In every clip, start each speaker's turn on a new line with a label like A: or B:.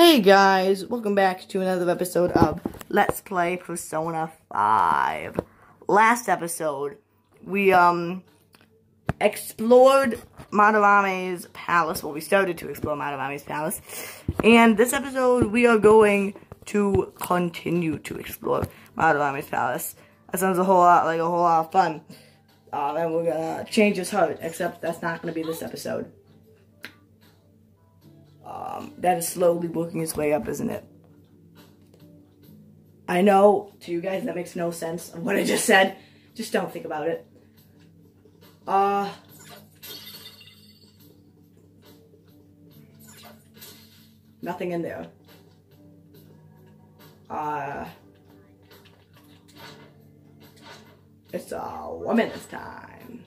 A: Hey guys, welcome back to another episode of Let's Play Persona 5. Last episode, we, um, explored Madarame's palace. Well, we started to explore Madarame's palace. And this episode, we are going to continue to explore Madarame's palace. That sounds a whole lot like a whole lot of fun. Uh, and we're gonna change his heart, except that's not gonna be this episode. Um, that is slowly working its way up, isn't it? I know, to you guys, that makes no sense of what I just said. Just don't think about it. Uh... Nothing in there. Uh... It's a woman this time.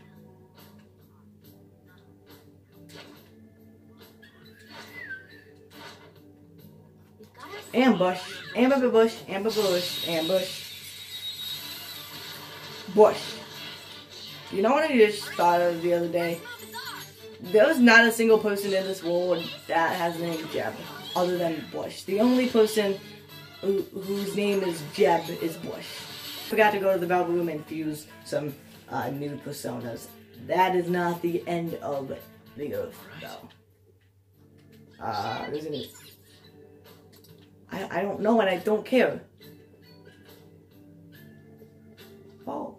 A: Ambush. Amber bush. Amber bush. Ambush. Bush. You know what I just thought of the other day? There's not a single person in this world that has the name Jeb, other than Bush. The only person who, whose name is Jeb is Bush. Forgot to go to the Velvet Room and fuse some uh, new personas. That is not the end of the earth, though. Uh, there's an I, I don't know and I don't care. Oh.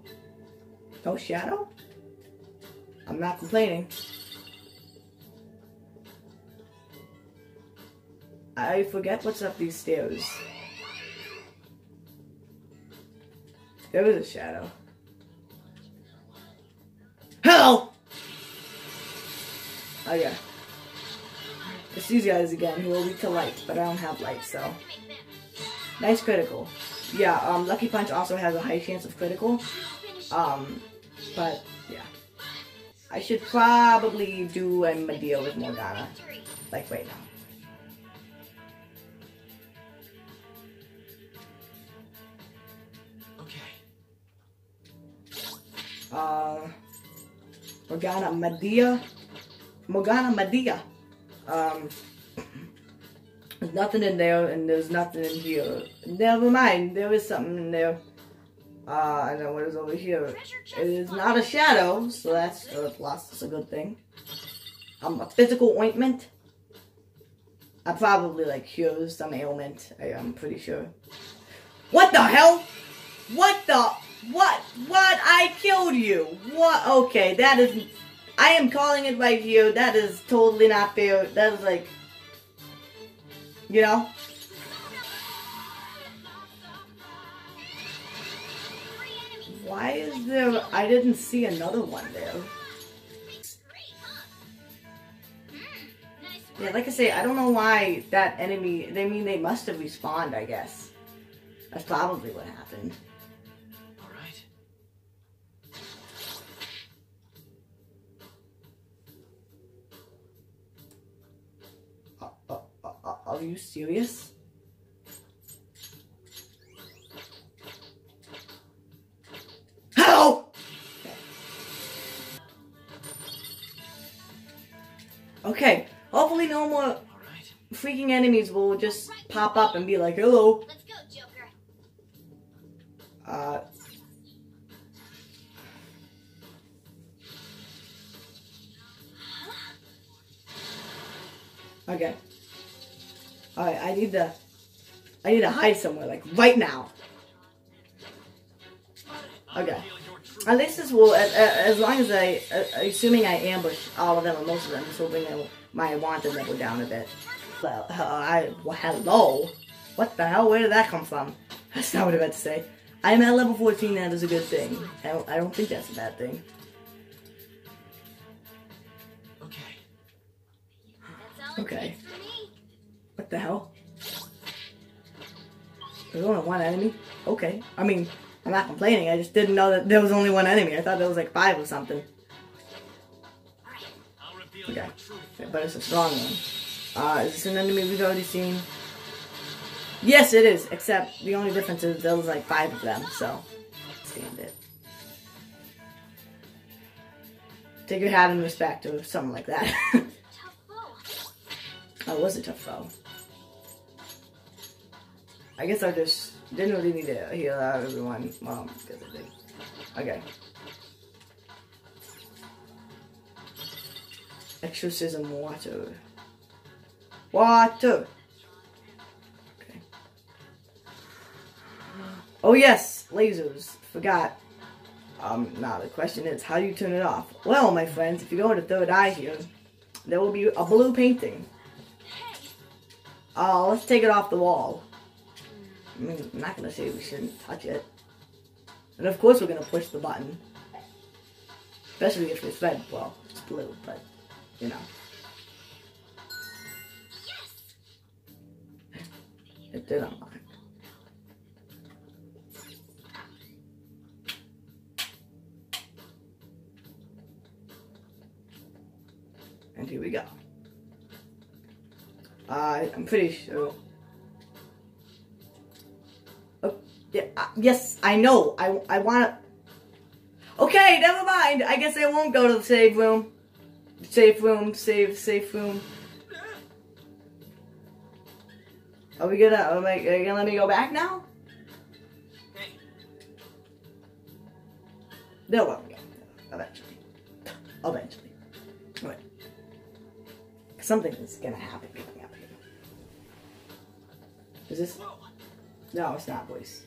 A: No shadow? I'm not complaining. I forget what's up these stairs. There was a shadow. Hello! Oh yeah. It's these guys again who are weak to light, but I don't have light, so. Nice critical. Yeah, um, Lucky Punch also has a high chance of critical. Um, but, yeah. I should probably do a Media with Morgana. Like right now. Okay. Uh, Morgana Media. Morgana Media. Um, there's nothing in there, and there's nothing in here. Never mind, there is something in there. Uh, I know what is over here. It is not a shadow, so that's a plus. That's a good thing. Um, a physical ointment. I probably like cures some ailment. I, I'm pretty sure. What the hell? What the? What? What? I killed you. What? Okay, that is I am calling it by here. That is totally not fair. That is like, you know? Why is there, I didn't see another one there. Yeah, like I say, I don't know why that enemy, I mean, they must have respawned, I guess. That's probably what happened. Are you serious? Hello! Okay, hopefully no more freaking enemies will just pop up and be like, hello. Need to... I need to hide somewhere, like, right now. Okay. At least this will, as, as long as I, assuming I ambush all of them, or most of them, just hoping that my wanted level down a bit. Well, uh, I, well, hello? What the hell? Where did that come from? That's not what I meant to say. I'm at level 14, that is a good thing. I don't, I don't think that's a bad thing. Okay. Okay. What the hell? There's only one enemy? Okay. I mean, I'm not complaining. I just didn't know that there was only one enemy. I thought there was like five or something. Okay. But it's a strong one. Uh, is this an enemy we've already seen? Yes, it is. Except the only difference is there was like five of them, so stand it. Take your hat in respect or something like that. oh, it was a tough foe. I guess I just didn't really need to heal out everyone. Well, because I did. Okay. Exorcism water. Water. Okay. Oh yes, lasers. Forgot. Um, now the question is, how do you turn it off? Well, my friends, if you go into third eye here, there will be a blue painting. Oh, let's take it off the wall. I mean, I'm not gonna say we shouldn't touch it. And of course we're gonna push the button. Especially if it's red. Well, it's blue, but, you know. Yes! It did unlock. And here we go. Uh, I'm pretty sure. Uh, yes, I know. I, I want to. Okay, never mind. I guess I won't go to the safe room. Safe room, save, safe room. Are we gonna, are, we, are you gonna let me go back now? Let me go. Eventually. Eventually. Wait. Something is gonna happen coming up here. Is this? No, it's not, boys.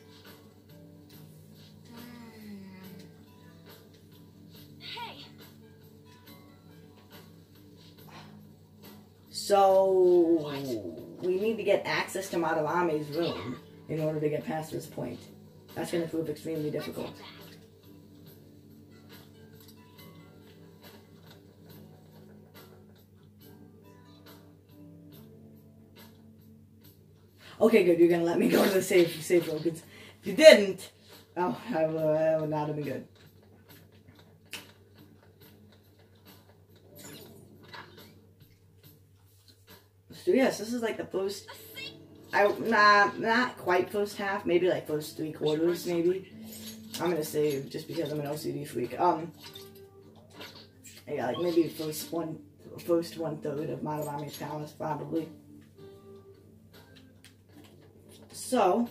A: So we need to get access to Madarame's room in order to get past this point. That's gonna prove extremely difficult. Okay, good. You're gonna let me go to the safe safe room. if you didn't, oh, I would, I would not have been good. So yes, this is like the first. I nah, not quite first half. Maybe like first three quarters. Maybe. I'm gonna say just because I'm an OCD freak. Um. Yeah, like maybe first one, first one third of Madarame's palace, probably. So,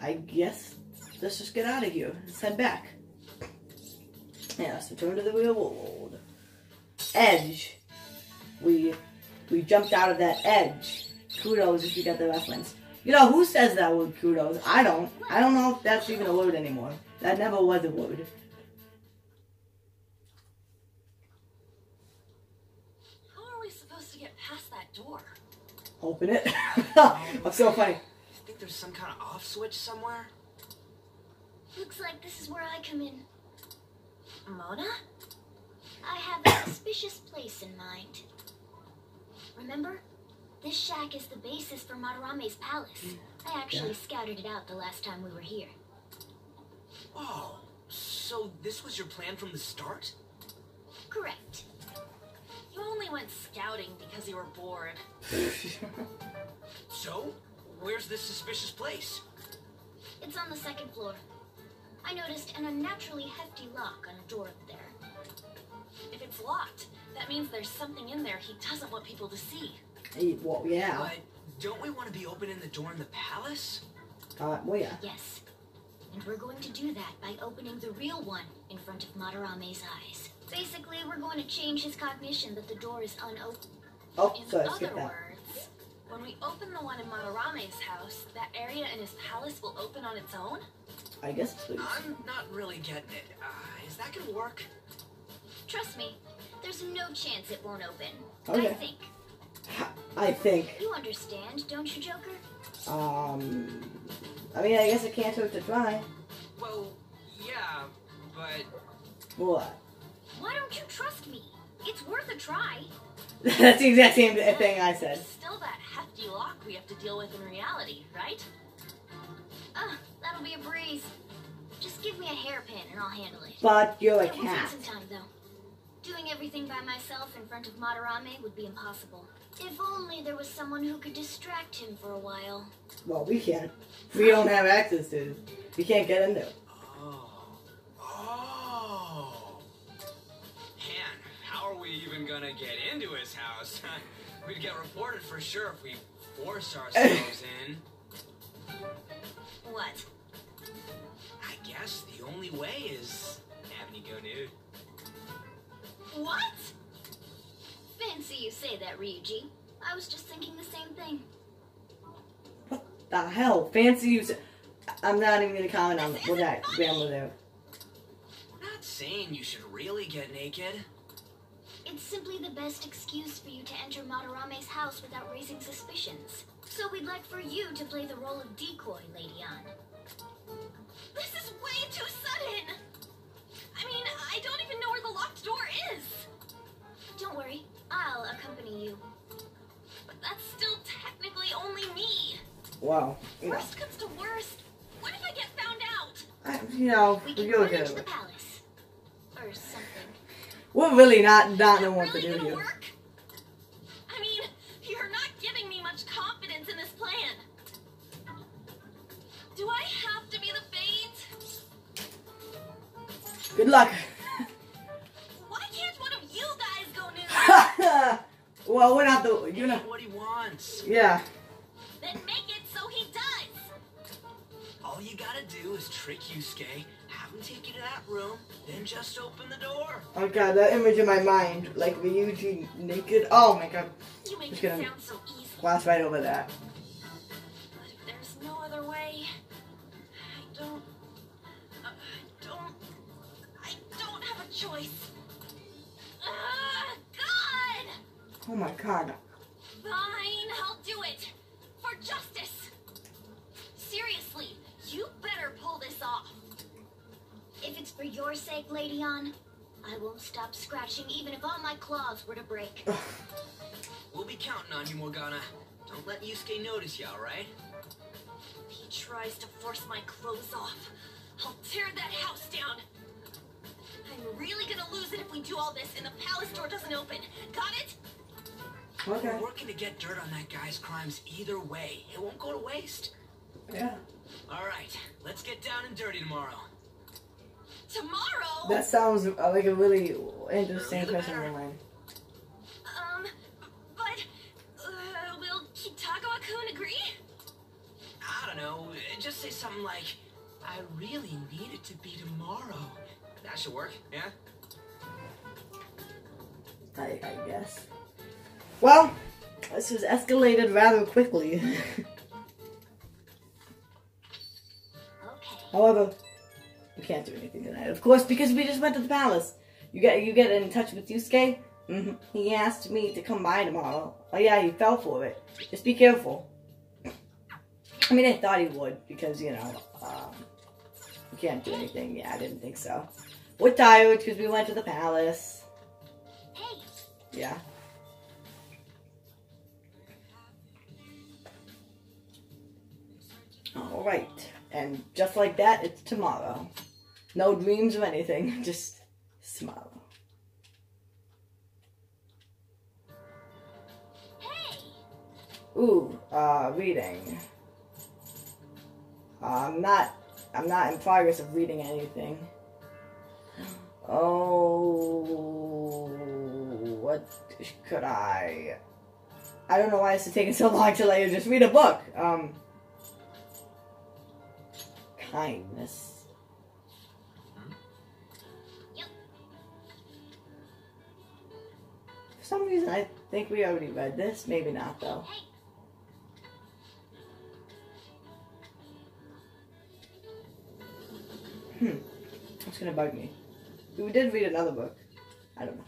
A: I guess let's just get out of here. Let's head back. Yeah, let's return to the real world. Edge. We we jumped out of that edge. Kudos if you get the reference. You know who says that word kudos? I don't. I don't know if that's even a word anymore. That never was a word.
B: How are we supposed to get past that door?
A: Open it. I'm so funny.
C: You think there's some kind of off switch somewhere?
B: Looks like this is where I come in. Mona? I have a suspicious place in mind. Remember? This shack is the basis for Madarame's palace. Mm. I actually
A: Yeah.
B: scouted it out the last time we were here.
C: Whoa. So this was your plan from the start?
B: Correct. You only went scouting because you were bored.
C: So, where's this suspicious place?
B: It's on the second floor. I noticed an unnaturally hefty lock on a door up there. If it's locked, that means there's something in there he doesn't want people to see.
A: Hey, well, yeah.
C: But don't we want to be opening the door in the palace?
A: Uh, well, yeah.
B: Yes. And we're going to do that by opening the real one in front of Madarame's eyes. Basically, we're going to change his cognition that the door is unopened.
A: Oh,
B: In
A: sorry,
B: other
A: skip that.
B: words, when we open the one in Madarame's house, that area in his palace will open on its own?
A: I guess please.
C: I'm not really getting it. Uh, is that gonna work?
B: Trust me, there's no chance it won't open.
A: Okay.
B: I think.
A: I think.
B: You understand, don't you, Joker?
A: Um, I mean, I guess I can't hurt to try.
C: Well, yeah, but
A: What?
B: Why don't you trust me? It's worth a try.
A: That's the exact same thing I said.
B: It's still that hefty lock we have to deal with in reality, right? Ah, that'll be a breeze. Just give me a hairpin and I'll handle it.
A: But you're a
B: it will take
A: cat.
B: some time, though. Doing everything by myself in front of Madarame would be impossible. If only there was someone who could distract him for a while.
A: Well, we can't. We don't have access to it. We can't get in there.
C: oh, oh. Man, how are we even gonna get into his house? We'd get reported for sure if we force ourselves in.
B: What?
C: I guess the only way is having you go nude.
B: What? Fancy you say that, Ryuji. I was just thinking the same thing.
A: What The hell, fancy you. I'm not even gonna comment on
B: This
A: what that
B: isn't
A: grandma
B: funny.
A: there.
C: We're not saying you should really get naked.
B: It's simply the best excuse for you to enter Madarame's house without raising suspicions. So we'd like for you to play the role of decoy, Lady Ann. This is way too sudden!
A: Wow. You know,
B: Worst comes to worst. What if I get found out?
A: I, you know
B: We
A: we
B: can
A: go
B: run
A: get
B: into the palace. Or something.
A: We're really not not
B: Is
A: know
B: it
A: what to do
B: gonna
A: here.
B: work? I mean, you're not giving me much confidence in this plan. Do I have to be the bait?
A: Good luck.
B: Why can't one of you guys go new?
A: well, we're not the you know.
C: What he wants.
A: Yeah.
C: Do is trick Yusuke, have him take you to that room, then just open the door.
A: Oh god, that image in my mind, like Ryuji naked. Oh my god,
B: You make
A: Just
B: it
A: gonna-
B: sound so easy.
A: glass right over that.
B: But if there's no other way, I don't. uh, I don't. I don't have a choice. Ah, God!
A: Oh my god.
B: Fine, I'll do it. For justice. Seriously, you better pull this off. If it's for your sake, Lady Ann, I won't stop scratching even if all my claws were to break.
C: We'll be counting on you, Morgana. Don't let Yusuke notice you, alright?
B: If he tries to force my clothes off, I'll tear that house down. I'm really gonna lose it if we do all this and the palace door doesn't open. Got it?
A: Okay.
C: We're working to get dirt on that guy's crimes either way. It won't go to waste.
A: Yeah.
C: Alright, let's get down and dirty tomorrow.
B: Tomorrow?
A: That sounds uh, like a really interesting question in my mind.
B: Um, but uh, will Kitagawa-kun agree?
C: I don't know, just say something like, I really need it to be tomorrow. That should work, yeah?
A: I, I guess. Well, this has escalated rather quickly. However, we can't do anything tonight, of course, because we just went to the palace. You get you get in touch with Yusuke. hmm He asked me to come by tomorrow. Oh yeah, he fell for it. Just be careful. I mean, I thought he would because you know, um, can't do anything. Yeah, I didn't think so. We're tired because we went to the palace. Yeah. All right, and just like that, it's tomorrow. No dreams of anything, just tomorrow.
B: hey!
A: Ooh, uh, reading. Uh, I'm not. I'm not in progress of reading anything. Oh, what could I? I don't know why it's taking so long to let you just read a book. Um, kindness.
B: Yep.
A: For some reason, I think we already read this. Maybe not, though. Hmm. It's gonna bug me. We did read another book. I don't know.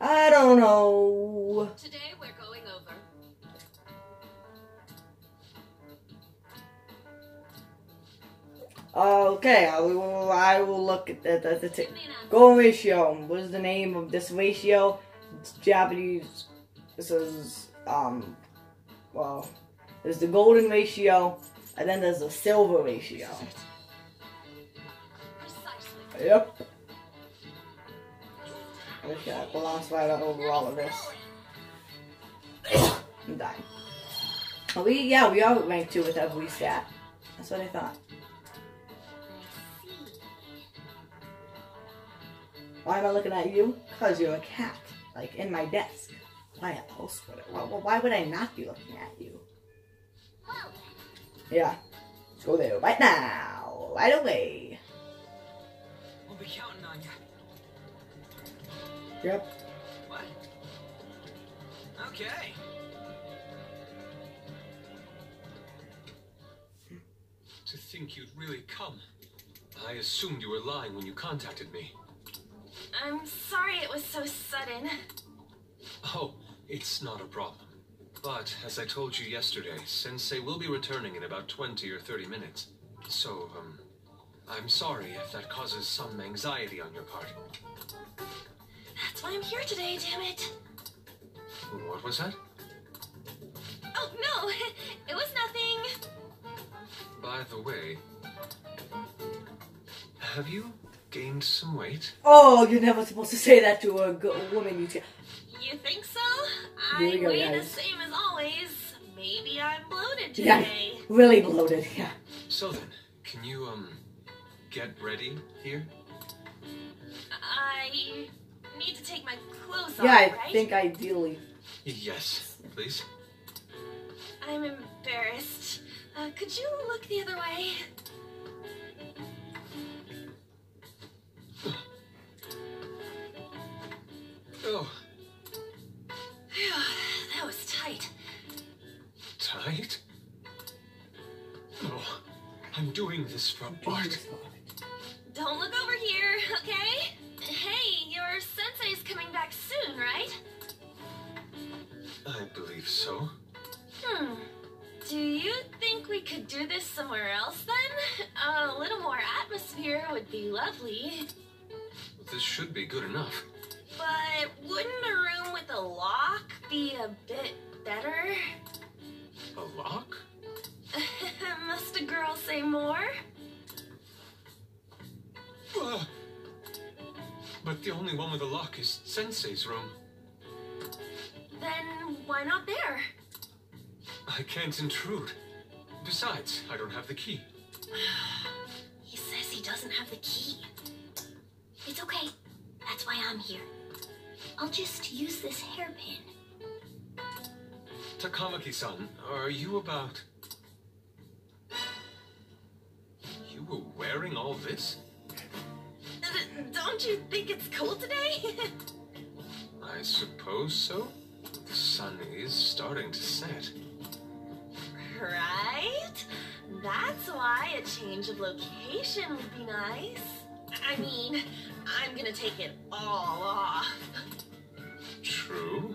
A: I don't know.
B: Today
A: Okay, I will, I will look at the, the, the golden ratio. What is the name of this ratio? It's Japanese. This is um, well, there's the golden ratio, and then there's the silver ratio. Yep. Wish I glossed right over all of this. I'm dying. We yeah, we are ranked two with every stat. That's what I thought. Why am I looking at you? Cause you're a cat, like in my desk. Why else would I, why, why would I not be looking at you?
B: Well,
A: Yeah. Let's go there right now. Right away.
C: We'll be counting on you.
A: Yep.
C: What? Okay.
D: To think you'd really come. I assumed you were lying when you contacted me.
E: I'm sorry it was so sudden.
D: Oh, it's not a problem. But, as I told you yesterday, Sensei will be returning in about 20 or 30 minutes. So, um, I'm sorry if that causes some anxiety on your part.
E: That's why I'm here today, damn it.
D: What was that?
E: Oh, no, it was nothing.
D: By the way, have you gained some weight?
A: Oh, you're never supposed to say that to a go- woman. You t-
E: You think so? I
A: we go,
E: weigh the same as always. Maybe I'm bloated today.
A: yeah, really bloated. Yeah.
D: So then, can you, um, get ready here?
E: I need to take my clothes
A: Yeah,
E: off, Yeah,
A: I
E: right?
A: think ideally.
D: Yes, please.
E: I'm embarrassed. Uh, could you look the other way?
D: Oh,
E: Phew, that was tight.
D: tight? Oh, I'm doing this for art.
E: Don't look over here, okay? Hey, your sensei's coming back soon, right?
D: I believe so.
E: Hmm. Do you think we could do this somewhere else then? A little more atmosphere would be lovely.
D: This should be good enough.
E: But wouldn't a room with a lock be a bit better?
D: A lock?
E: Must a girl say more?
D: Ugh. But the only one with a lock is Sensei's room.
E: Then why not there?
D: I can't intrude. Besides, I don't have the key.
B: He says he doesn't have the key. It's okay. That's why I'm here. I'll just use this hairpin.
D: Takamaki-san, are you about... You were wearing all this?
E: Don't you think it's cool today?
D: I suppose so. The sun is starting to set.
E: right? That's why a change of location would be nice. I mean, I'm gonna take it all off.
D: True.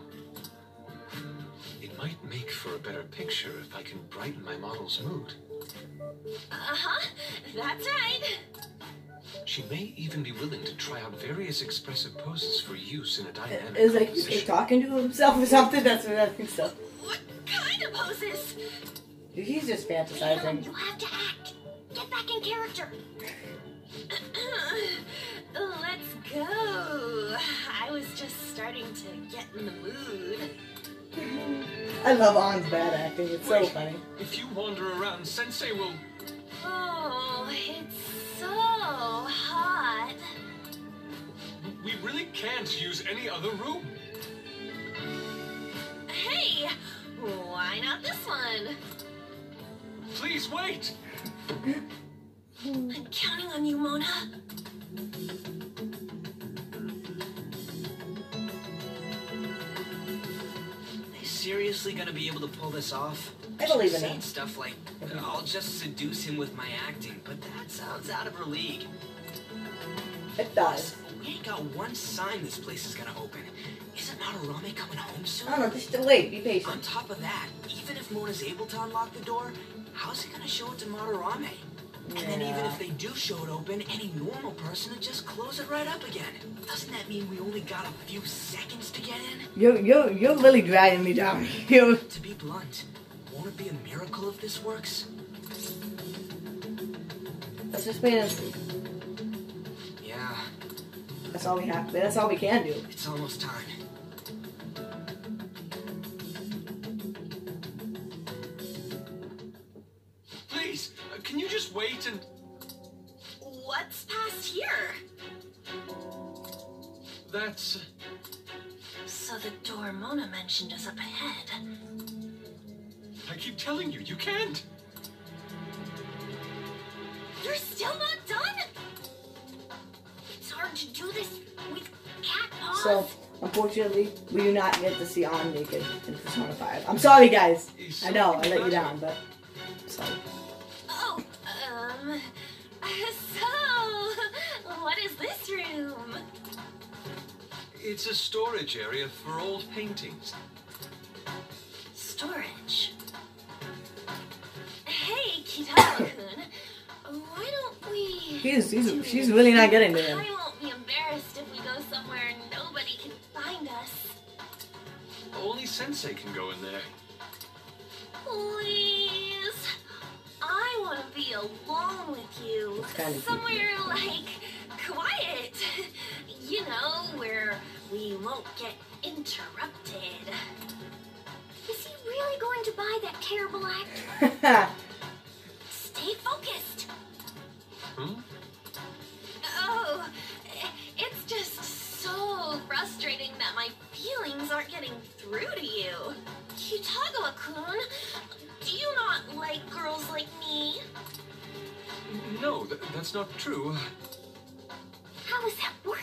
D: It might make for a better picture if I can brighten my model's mood.
E: Uh huh, that's right.
D: She may even be willing to try out various expressive poses for use in a dynamic
A: Is like he's
D: composition.
A: talking to himself or something. That's what I think so.
E: What kind of poses?
A: Dude, He's just
B: Leon,
A: fantasizing.
B: you have to act. Get back in character.
E: Let's go. I was just starting to get in the mood.
A: I love Ann's bad acting. It's so funny.
D: If you wander around, Sensei will.
E: Oh, it's so hot.
D: We really can't use any other room.
E: Hey, why not this one?
D: Please wait.
E: I'm counting on you, Mona.
C: Seriously gonna be able to pull this off?
A: I believe in it.
C: stuff like, I'll just seduce him with my acting, but that sounds out of her league.
A: It does.
C: We ain't got one sign this place is gonna open. Isn't Madarame coming home soon?
A: I don't know. Just wait. Be patient.
C: On top of that, even if Mona's able to unlock the door, how's he gonna show it to Madarame? And then even if they do show it open, any normal person would just close it right up again. Doesn't that mean we only got a few seconds to get in?
A: You're you're you're really dragging me down. You.
C: To be blunt, won't it be a miracle if this works?
A: Let's just and-
C: Yeah,
A: That's all we have. That's all we can do.
C: it's almost time.
E: Mentioned is up ahead.
D: I keep telling you, you can't.
E: You're still not done? It's hard to do this with cat paws.
A: So, unfortunately, we do not get to see Ann naked in Persona 5. I'm sorry, guys. I know, I let you down, but. Sorry.
D: It's a storage area for old paintings.
E: Storage. Hey, Kitaro-kun. Why don't we...
A: He's, he's, she's really not getting to him.
E: I won't be embarrassed if we go somewhere nobody can find us.
D: Only Sensei can go in there.
E: Please. I want to be alone with you.
A: It's cute.
E: Somewhere like quiet. You know, where we won't get interrupted. Is he really going to buy that terrible act? Stay focused.
D: Hmm?
E: Oh, it's just so frustrating that my feelings aren't getting through to you. Kitagawa-kun, do you not like girls like me?
D: No, th- that's not true.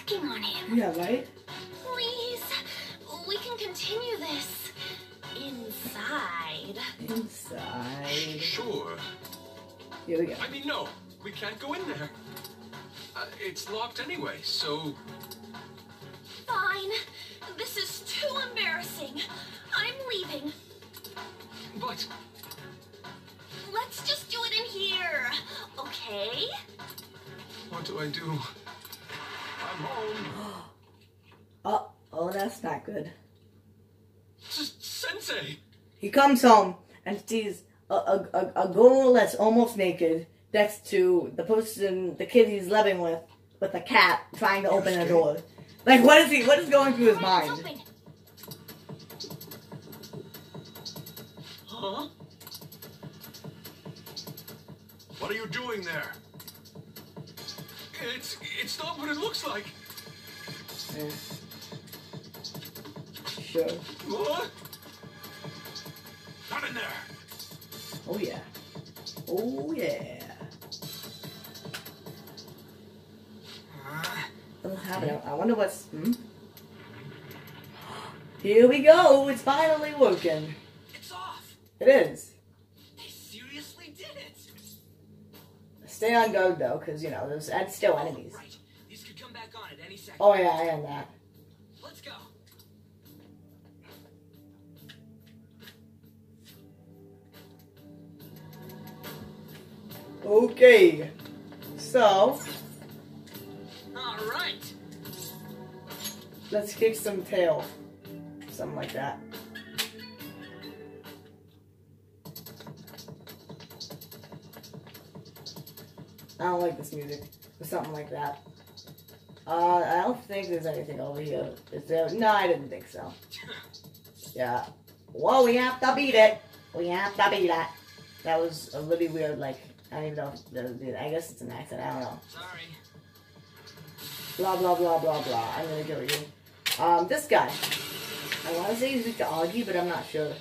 E: How is that working on him?
A: yeah, right?
E: Please, we can continue this inside.
A: Inside.
D: Sure.
A: Here we go.
D: I mean, no, we can't go in there. Uh, it's locked anyway, so
E: Fine. This is too embarrassing. I'm leaving.
D: but
E: Let's just do it in here, okay?
D: what do I do? I'm home.
A: Oh, oh, that's not good.
D: S- Sensei.
A: He comes home and sees a, a, a, a girl that's almost naked next to the person, the kid he's living with, with a cat trying to open a door. Like, what is he? What is going through his
E: It's
A: mind?
E: open.
D: Huh?
F: What are you doing there?
D: It's it's not what it looks like.
A: Yeah. Sure.
D: What?
F: Not in there.
A: Oh yeah. Oh yeah. What's happening? I wonder what's. Hmm? Here we go. It's finally working.
C: It's off.
A: It is.
C: They seriously did it.
A: Stay on guard though, because you know there's and still oh, enemies.
C: Right. These could come back on at any second.
A: Oh yeah, I am that.
C: Let's go.
A: Okay. So
C: All right.
A: let's kick some tail. Something like that. I don't like this music. Or something like that. Uh, I don't think there's anything over here. Is there? No, I didn't think so. Yeah. Whoa, we have to beat it. We have to beat it. That was a really weird, like, I don't even know if that was, I guess it's an accent, I don't know.
C: Sorry.
A: Blah, blah, blah, blah, blah. I'm gonna kill you. Um, this guy. I want to say he's Victor Agi, but I'm not sure.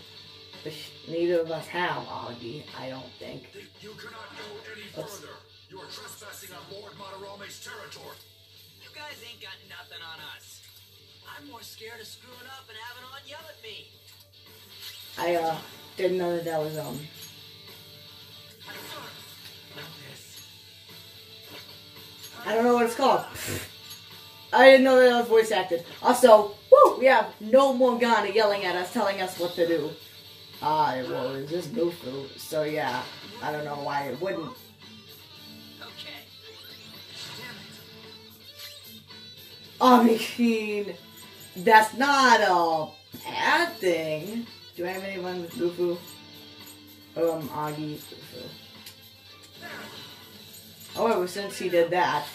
A: But neither of us have Agi, I don't think.
F: You cannot go any
A: Oops.
F: further. You are trespassing on Lord Madarame's territory.
C: You guys ain't got nothing on us. I'm more scared of screwing up and having on yell at me.
A: I, uh, didn't know that that was, um, I don't know what it's called. I didn't know that that was voice acted. Also, woo, we have no Morgana yelling at us, telling us what to do. Ah, it was this Bufu. So yeah, I don't know why it wouldn't. I mean, that's not a bad thing. Do I have anyone with Bufu? Um, Agi Bufu. However, since he did that,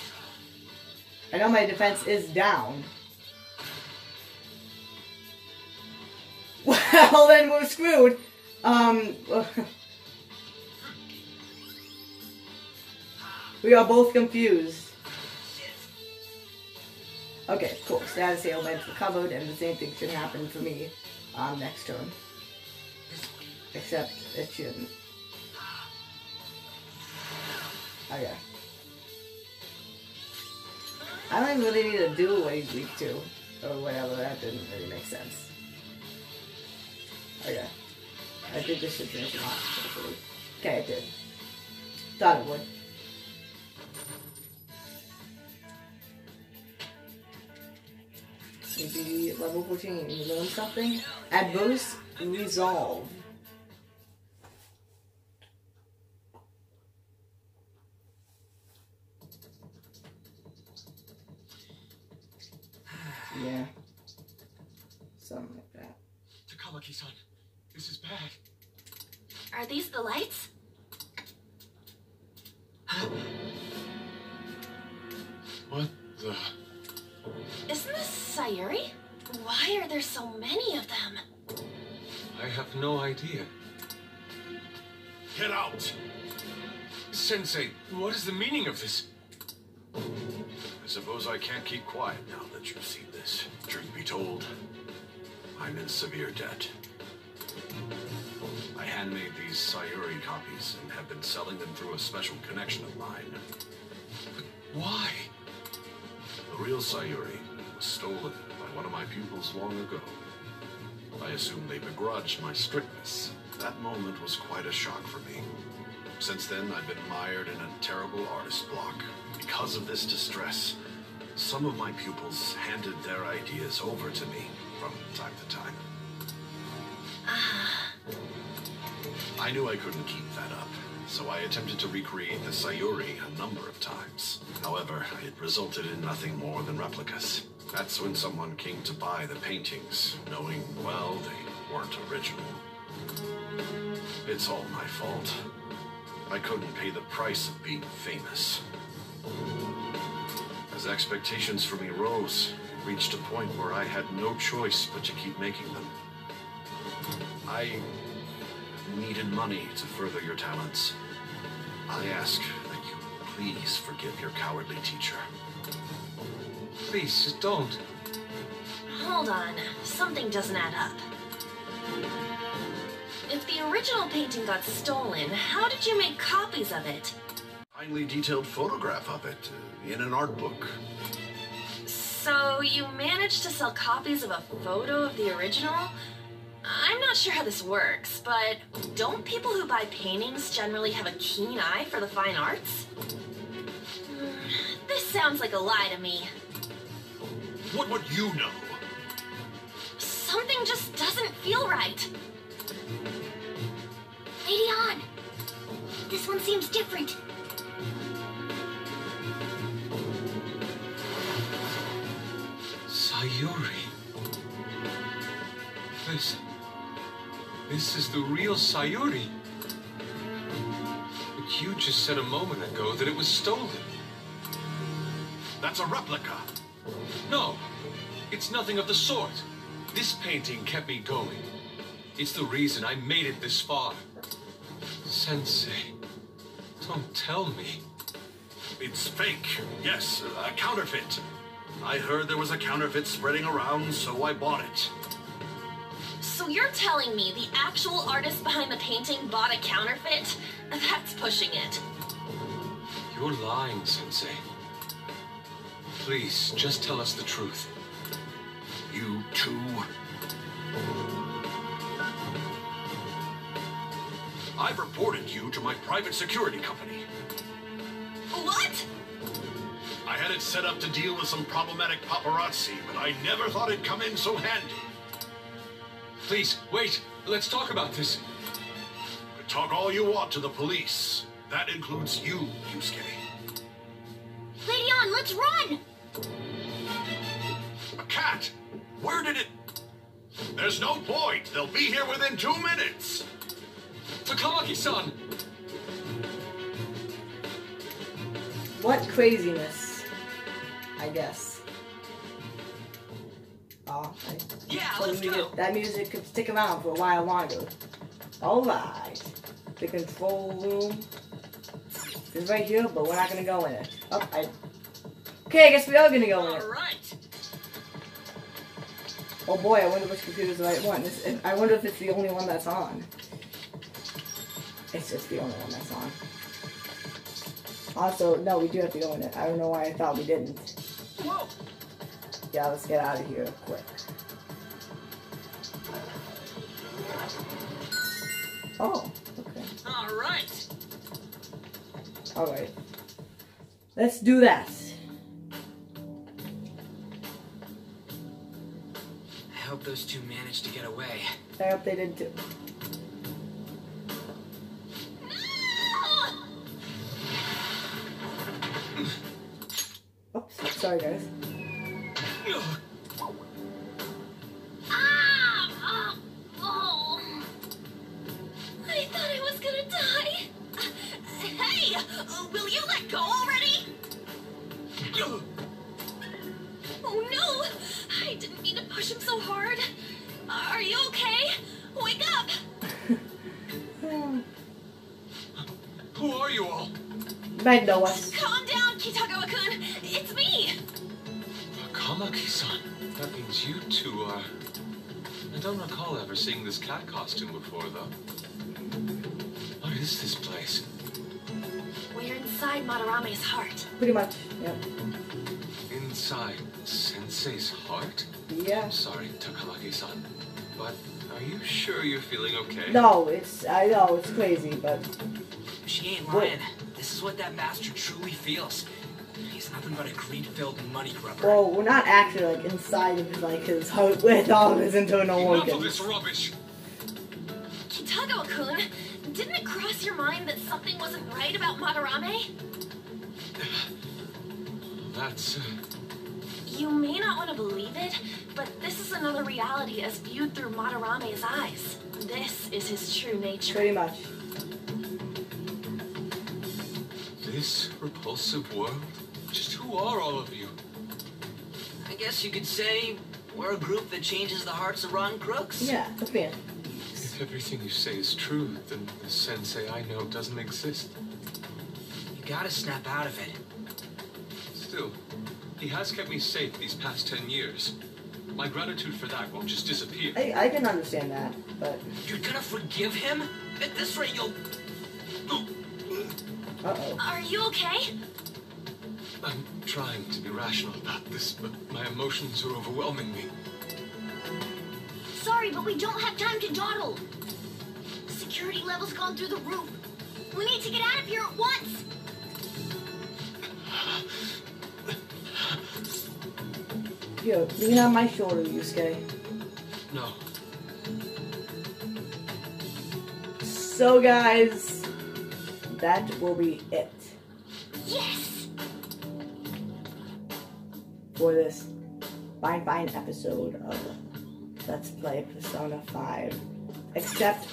A: I know my defense is down. Well, then we're screwed. Um, we are both confused. Okay, cool. Status ailments recovered, and the same thing should happen for me um, next turn. Except it shouldn't. Okay. I don't even really need to do what he's weak to. Or whatever, that didn't really make sense. Okay. I think this should finish him off, hopefully. Okay, it did. Thought it would. Maybe level 14, you learn something? Add boost, resolve. Yeah. Something like that.
D: Takamaki-san, this is bad.
E: Are these the lights? Sayuri? Why are there so many of them?
D: I have no idea.
F: Get out!
D: Sensei, what is the meaning of this?
F: I suppose I can't keep quiet now that you've seen this. Truth be told, I'm in severe debt. I handmade these Sayuri copies and have been selling them through a special connection of mine.
D: Why?
F: The real Sayuri was stolen by one of my pupils long ago. I assume they begrudged my strictness. That moment was quite a shock for me. Since then, I've been mired in a terrible artist block. Because of this distress, some of my pupils handed their ideas over to me from time to time. Ah. I knew I couldn't keep that up, so I attempted to recreate the Sayuri a number of times. However, it resulted in nothing more than replicas. That's when someone came to buy the paintings, knowing, well, they weren't original. It's all my fault. I couldn't pay the price of being famous. As expectations for me rose, it reached a point where I had no choice but to keep making them. I needed money to further your talents. I ask that you please forgive your cowardly teacher.
D: Please, just don't.
E: Hold on, something doesn't add up. If the original painting got stolen, how did you make copies of it?
F: Finely detailed photograph of it uh, in an art book.
E: So you managed to sell copies of a photo of the original? I'm not sure how this works, but don't people who buy paintings generally have a keen eye for the fine arts? Hmm, This sounds like a lie to me.
F: What would you know?
E: Something just doesn't feel right.
B: Lady Ann! This one seems different.
D: Sayuri. This. This is the real Sayuri. But you just said a moment ago that it was stolen.
F: That's a replica.
D: No, it's nothing of the sort. This painting kept me going. It's the reason I made it this far. Sensei, don't tell me.
F: It's fake. Yes, a counterfeit. I heard there was a counterfeit spreading around, so I bought it.
E: So you're telling me the actual artist behind the painting bought a counterfeit? That's pushing it.
D: You're lying, Sensei. Please, just tell us the truth.
F: You too? I've reported you to my private security company.
E: What?
F: I had it set up to deal with some problematic paparazzi, but I never thought it'd come in so handy.
D: Please, wait. Let's talk about this.
F: Talk all you want to the police. That includes you, you Yusuke.
B: Lady Ann, let's run!
F: A cat! Where did it... There's no point. They'll be here within two minutes.
D: Takamaki-san!
A: What craziness. I guess. Oh, I,
C: Yeah,
A: so
C: let's
A: we
C: go.
A: that music could stick around for a while longer. Alright. The control room is right here, but we're not gonna go in it. Oh, I... Okay, I guess we are gonna go in.
C: All right.
A: Oh boy, I wonder which computer's the right one. This, I wonder if it's the only one that's on. It's just the only one that's on. Also, no, we do have to go in it. I don't know why I thought we didn't.
C: Whoa!
A: Yeah, let's get out of here quick. Oh, okay.
C: All right.
A: Alright. Let's do that.
C: Those two managed to get away.
A: I hope they did too. Oops, sorry guys.
B: Ah! Oh, oh.
E: I thought I was gonna die. Hey, uh, will you let go already?
A: Might know us.
E: Calm down, Kitagawa-kun. It's me.
D: Kamaki-san. That means you two are... I don't recall ever seeing this cat costume before, though. What is this place?
E: We're inside Madarame's heart.
A: Pretty much, yeah.
D: Inside Sensei's heart?
A: Yeah.
D: I'm sorry, Takamaki-san, but are you sure you're feeling okay?
A: No, it's, I know, it's crazy, but
C: She ain't
A: What?
C: Lying. This is what that bastard truly feels. He's nothing but a greed-filled money grubber.
A: well, we're not actually like inside of his like his heart with all of his internal
D: Enough of
A: organs.
D: this rubbish!
E: Kitagawa-kun, didn't it cross your mind that something wasn't right about Madarame?
D: That's... Uh,
E: You may not want to believe it, but this is another reality as viewed through Madarame's eyes. This is his true nature.
A: Pretty much.
D: Repulsive world? Just who are all of you?
C: I guess you could say we're a group that changes the hearts of rotten crooks.
A: Yeah, it's a fan.
D: If everything you say is true, then the sensei I know doesn't exist.
C: You gotta snap out of it.
D: Still, he has kept me safe these past ten years. My gratitude for that won't just disappear.
A: I, I can understand that, but
C: You're gonna forgive him? At this rate, you'll.
A: Uh oh.
E: Are you okay?
D: I'm trying to be rational about this, but my emotions are overwhelming me.
B: Sorry, but we don't have time to dawdle. Security levels gone through the roof. We need to get out of here at once.
A: Yo, lean on my shoulder, Yusuke.
D: No,
A: So, guys, that will be it
B: Yes.
A: for this fine, fine episode of Let's Play Persona 5. Except,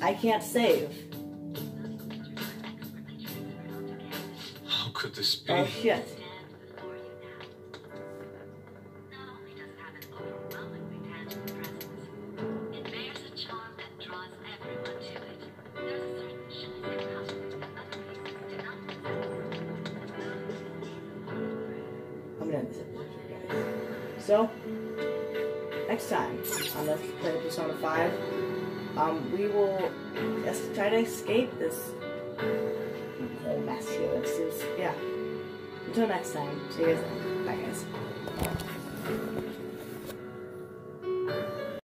A: I can't save.
D: how could this be?
A: Oh, shit. Escape this whole mess here. This is, yeah. Until next time, see you guys. Bye, guys.